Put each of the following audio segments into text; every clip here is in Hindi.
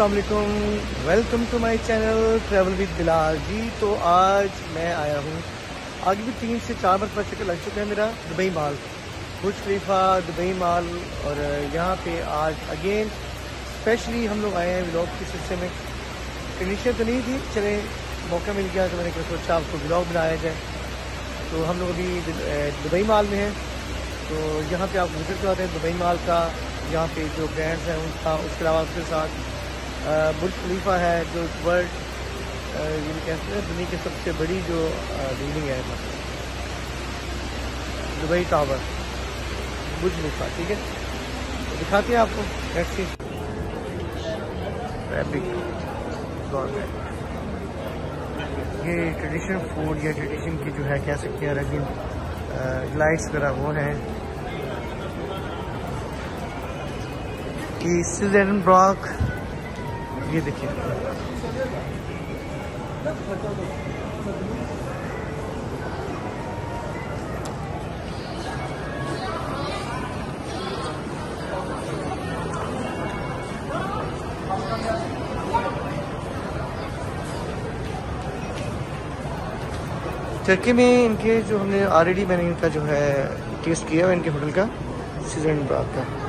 असलकुम welcome. To my channel travel with Bilal ji. तो आज मैं आया हूँ। आगे भी तीन से चार मरतबा चक्कर लग चुका है मेरा, दुबई माल। बुज खलीफा, दुबई माल और यहाँ पे आज अगेन स्पेशली हम लोग आए हैं ब्लॉग के सिलसिले में। कंडीशन तो नहीं थी, चले मौका मिल गया तो मैंने कहा सोचा आपको ब्लॉग बनाया जाए। तो हम लोग अभी दुबई माल में हैं। तो यहाँ पे आप विज़िट कराते हैं दुबई माल का। यहाँ पे जो ब्रांड्स हैं उनका, उसके अलावा उसके साथ बुर्ज खलीफा है जो वर्ल्ड ये कहते हैं दुनिया की सबसे बड़ी जो बिल्डिंग है दुबई टावर, बुर्ज खलीफा, ठीक है? तो दिखाते हैं आपको टैक्सी गवर्नमेंट ये ट्रेडिशनल फ़ूड या ट्रेडिशन की जो है, कह सकते हैं रंगीन लाइट्स वगैरह वो हैं। कि सीज़न ब्रॉक ये देखिए। टर्की में इनके जो हमने ऑलरेडी मैंने इनका जो है टेस्ट किया है, इनके होटल का सीज़न ब्रॉक का।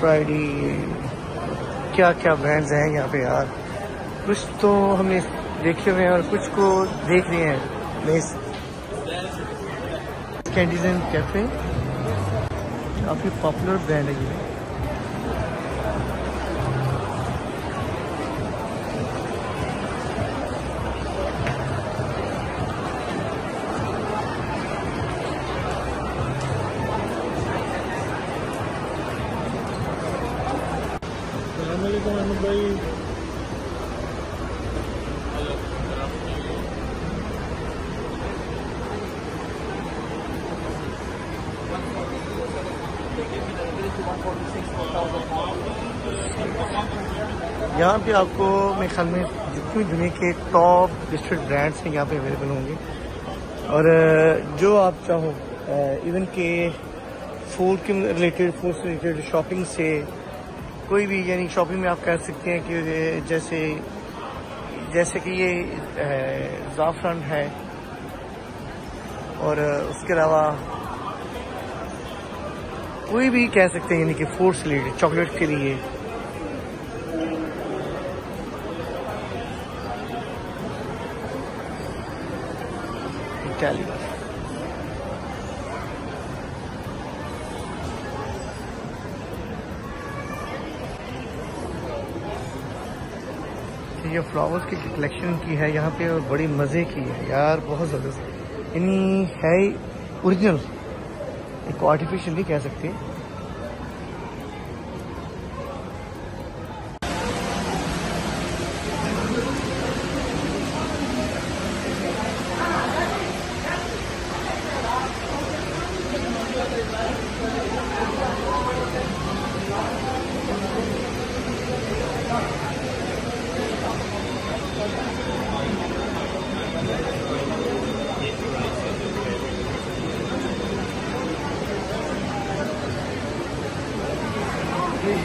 फ्राइडी क्या क्या ब्रांड्स हैं यहाँ पे यार? कुछ तो हमने देखे हुए हैं और कुछ को देख रहे हैं। एंड कैफ़े काफ़ी पॉपुलर ब्रांड है ये भाई यहाँ पे आपको मेरे ख्याल में जितनी दुनिया के टॉप डिस्ट्रिक्ट ब्रांड्स हैं यहाँ पे अवेलेबल होंगे। और जो आप चाहो इवन के फ़ूड के रिलेटेड फ़ूड से रिलेटेड शॉपिंग से कोई भी, यानी शॉपिंग में आप कह सकते हैं कि जैसे जैसे कि ये ज़ाफ़रान है। और उसके अलावा कोई भी कह सकते हैं यानी कि फ़ूड से रिलेटेड चॉकलेट के लिए। इटाली ये फ्लावर्स की कलेक्शन की है, यहाँ पे और बड़ी मज़े की है यार, बहुत ज़बरदस्त। यानी है ओरिजिनल एक आर्टिफिशियल नहीं कह सकते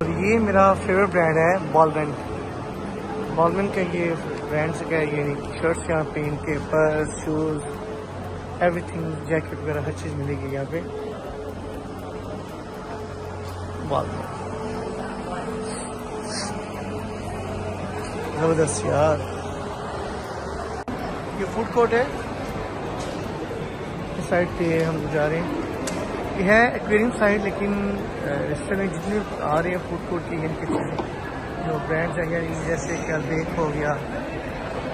ये मेरा फेवरेट ब्रांड है बॉलमैन बॉलमैन का ये ब्रांड से क्या ये शर्ट्स यहाँ पे, इनके पर्स शूज़ एवरीथिंग जैकेट वगैरह, हर चीज़ मिलेगी यहाँ पे। बॉलमैन ज़बरदस्त यार। ये फ़ूड कोर्ट है। इस साइड पे हम जा रहे हैं। है एक्वेरियम साइड लेकिन रिश्ते में जितने आ रहे हैं फ़ूड कोर्ट की इनके जो ब्रांड्स हैं, यानी जैसे कि अलबेक हो गया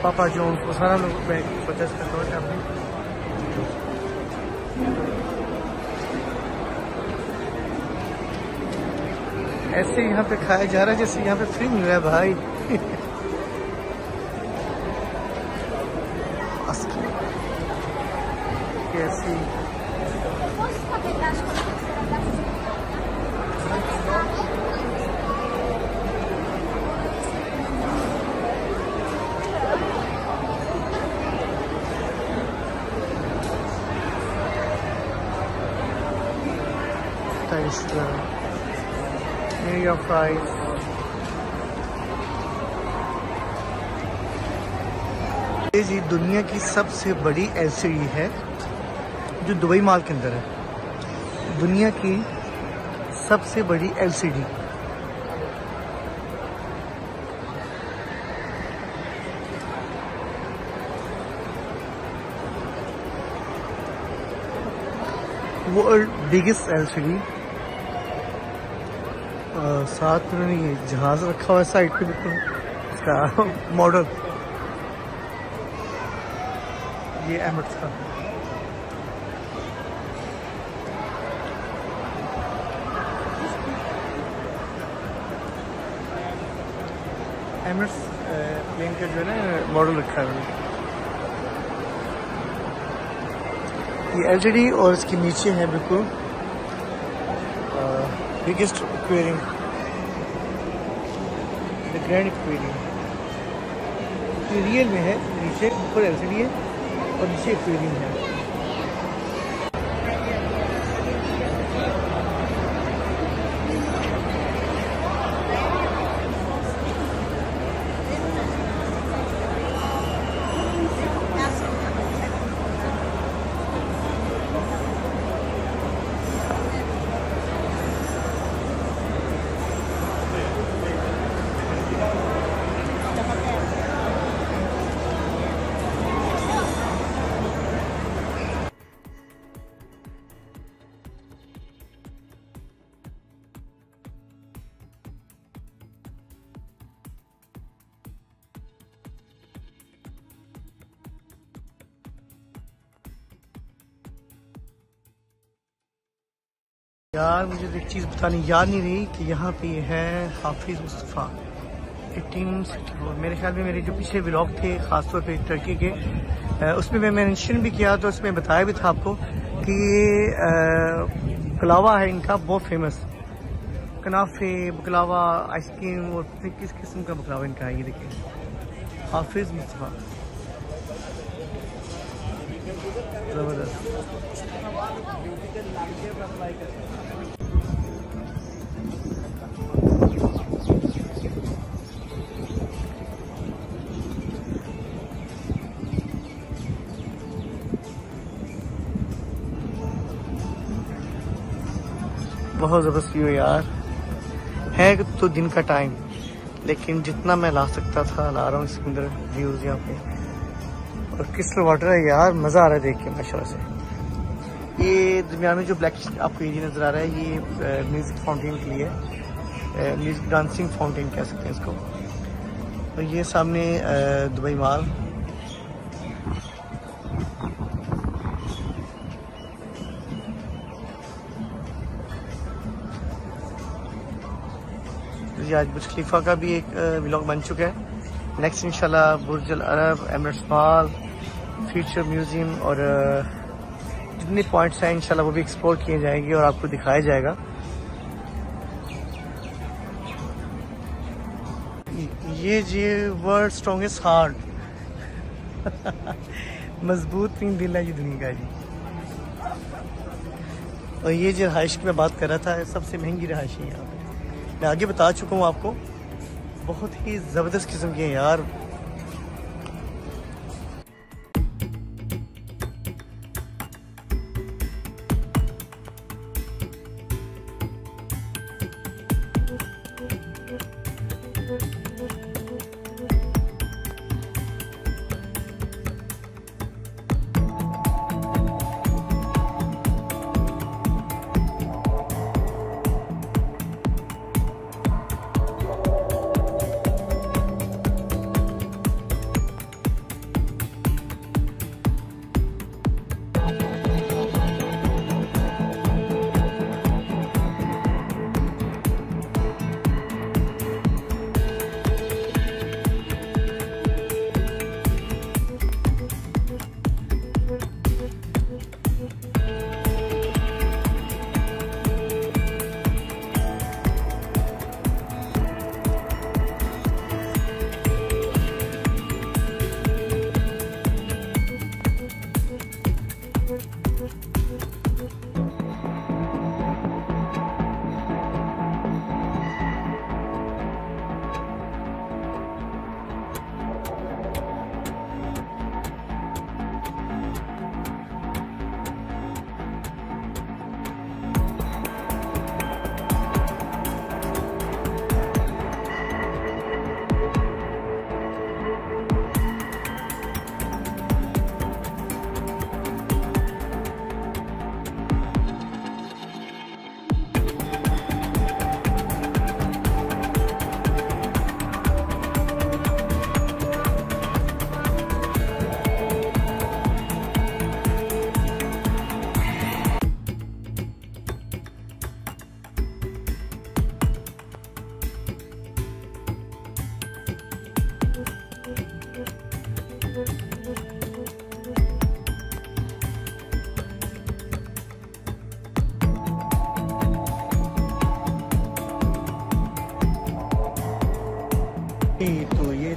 पापा जोन्स वो सारा लोग परचेस करते हैं अपने ऐसे यहाँ पे खाया जा रहा है, जैसे यहाँ पे फ्री मिल रहा है भाई। कैसी Thanks, New York fries. ये जी दुनिया की सबसे बड़ी एलसीडी है जो दुबई माल के अंदर है। दुनिया की सबसे बड़ी एलसीडी वर्ल्ड बिगेस्ट एलसीडी साथ में उन्होंने ये जहाज़ रखा हुआ है साइड पे बिल्कुल। इसका मॉडल। ये एमट्स का। एमट्स प्लेन का जो है ना मॉडल रखा है। ये एलसीडी और इसके नीचे है बिल्कुल। Biggest aquarium the grand aquarium ये रियल में है नीचे ऊपर एलसीडी है और नीचे एक्वेरियम है यार, मुझे एक चीज़ बतानी याद नहीं रही कि यहाँ पे है हाफिज़ मुस्तफ़ा एटीन मेरे ख्याल में मेरे जो पिछले ब्लॉग थे, ख़ासतौर पे टर्की के उसमें मैं मेंशन भी किया तो उसमें बताया भी था आपको कि ये बकलावा है इनका, बहुत फ़ेमस कनाफे बकलावा आइसक्रीम और किस किस्म का बकलावा इनका है, ये देखिए। हाफिज़ मुस्तफ़ा। बहुत ज़बरदस्त व्यू यार। है तो दिन का टाइम लेकिन जितना मैं ला सकता था, ला रहा हूँ इसके अंदर व्यूज़ यहाँ पे। और क्रिस्टल वाटर है यार, मज़ा आ रहा है देख के, माशाल्लाह से। ये दुनिया में जो ब्लैक आपको एरिया नज़र आ रहा है, ये म्यूज़िक फाउंटेन के लिए म्यूज़िक डांसिंग फाउंटेन कह सकते हैं इसको। और ये सामने दुबई माल आज बुर्ज खलीफा का भी एक व्लॉग बन चुका है। नेक्स्ट इंशाल्लाह Burj Al Arab Emirates mall future museum और जितने पॉइंट्स हैं, इंशाल्लाह वो भी एक्सप्लोर किए जाएँगे और आपको दिखाया जाएगा। ये जी वर्ल्ड स्ट्रॉन्गेस्ट हार्ट मज़बूत तीन दिल है ये दुनिया का जी। और ये जो रहाइश की मैं बात कर रहा था, सबसे महँगी रहाइश है यहाँ पे। मैं आगे बता चुका हूँ आपको, बहुत ही ज़बरदस्त किस्म के हैं यार।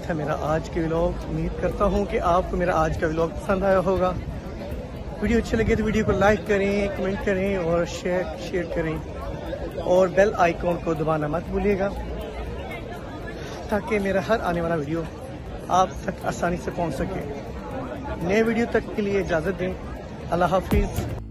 था मेरा आज के व्लॉग उम्मीद करता हूँ कि आपको मेरा आज का व्लॉग पसंद आया होगा। वीडियो अच्छी लगे तो वीडियो को लाइक करें कमेंट करें और शेयर शेयर करें। और बेल आइकॉन को दबाना मत भूलिएगा, ताकि मेरा हर आने वाला वीडियो आप तक आसानी से पहुँच सके। नए वीडियो तक के लिए इजाज़त दें। अल्लाह हाफिज़।